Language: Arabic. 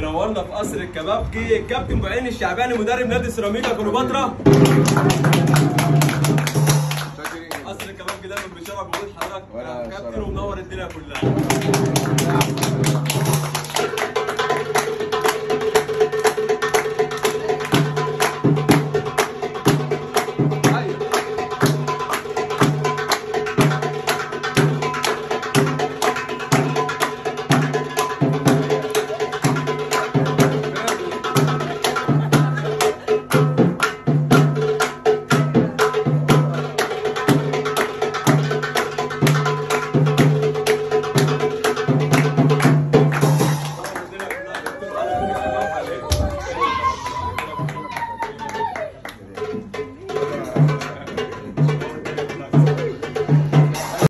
منورنا في قصر الكبابجي الكابتن بعين الشعباني مدرب نادي سيراميكا كليوباترا. قصر الكبابجي دايما بيشرف وجود حضرتك كابتن ومنور الدنيا كلها.